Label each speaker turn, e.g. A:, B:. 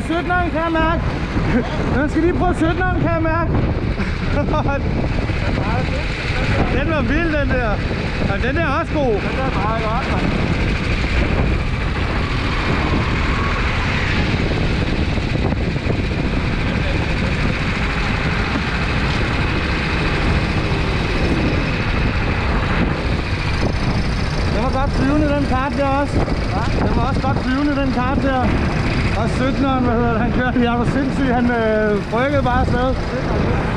A: prøve 17'eren, kan jeg mærke. Man skal lige prøve 17'eren, kan jeg mærke. den var vild, den der. Og den er også god.
B: Den er meget godt.
A: Den var godt flyvende, den kart der også. Den var også godt flyvende, den kart der. Og 17'eren, hvad hedder det, han kørte, jeg var sindssyg, han øh, rykkede bare afsted.